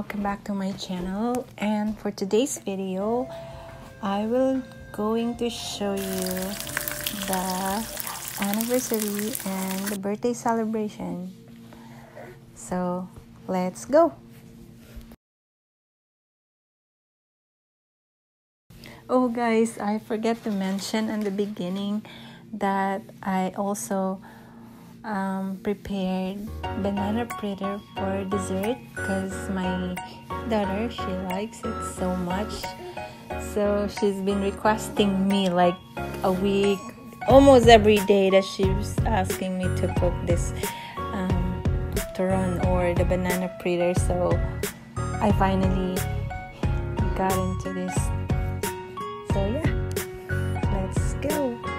welcome back to my channel. And for today's video I will going to show you the anniversary and the birthday celebration. So let's go. Oh guys I forget to mention in the beginning that I also um, prepared banana fritter for dessert because my daughter she likes it so much. So she's been requesting me like a week almost every day that she's asking me to cook this um, turon or the banana fritter so I finally got into this. So yeah let's go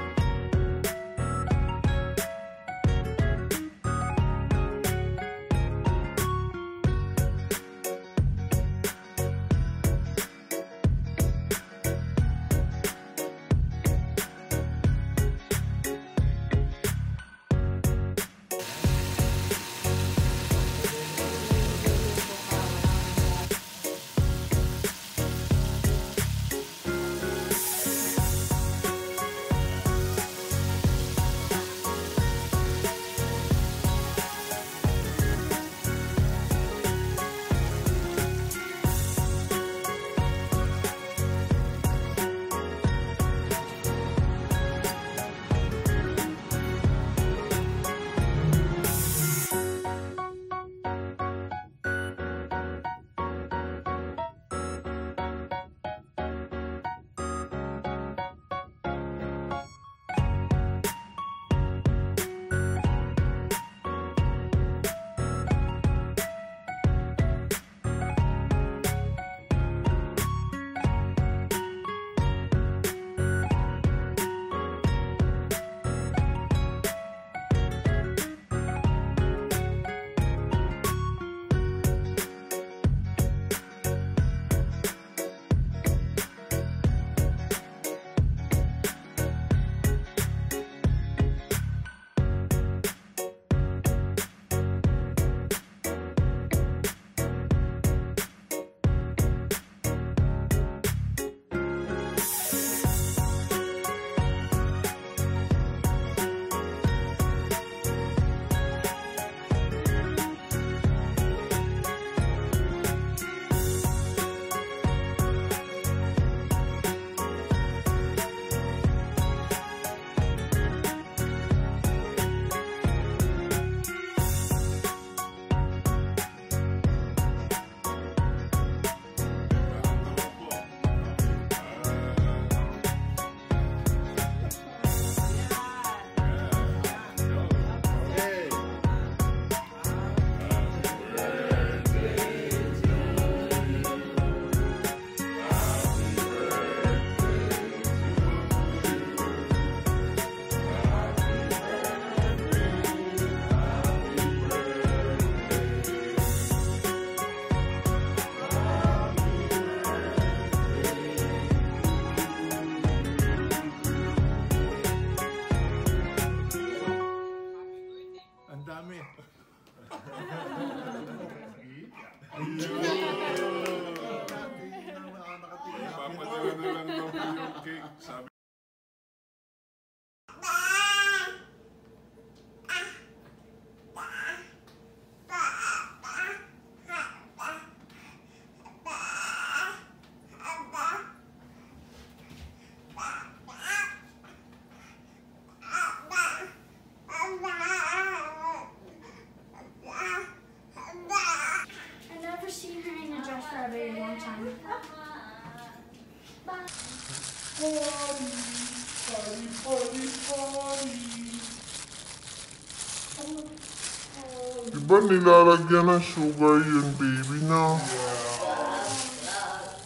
Ba't again ng sugar yun, baby, no?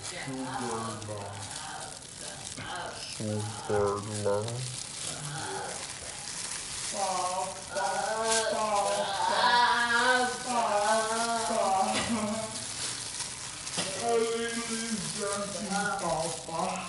Sugar lang. Sugar lang. Papa.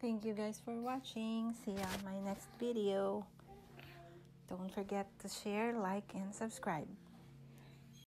Thank you guys for watching. See you on my next video. Don't forget to share, like, and subscribe.